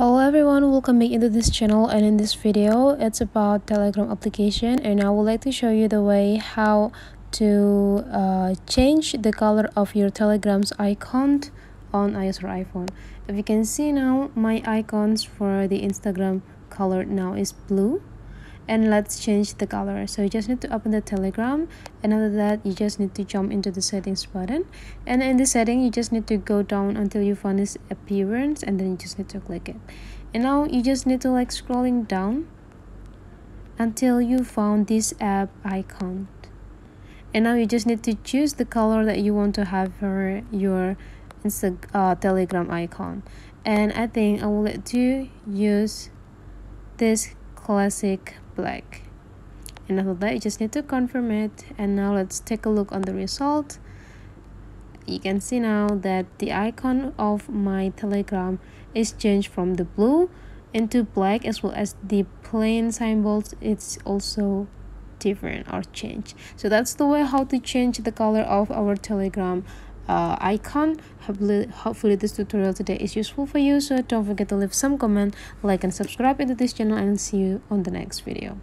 hello everyone welcome back into this channel and in this video it's about telegram application and i would like to show you the way how to uh, change the color of your telegram's icon on ios or iphone. If you can see now my icons for the instagram color now is blue and let's change the color. So you just need to open the telegram and after that you just need to jump into the settings button. And in the setting you just need to go down until you find this appearance and then you just need to click it. And now you just need to like scrolling down until you found this app icon. And now you just need to choose the color that you want to have for your Insta uh, telegram icon. And I think I will let you use this classic black. And after that you just need to confirm it. And now let's take a look on the result. You can see now that the icon of my telegram is changed from the blue into black as well as the plane symbols it's also different or change so that's the way how to change the color of our telegram uh, icon. Hopefully, hopefully this tutorial today is useful for you so don't forget to leave some comment like and subscribe into this channel and see you on the next video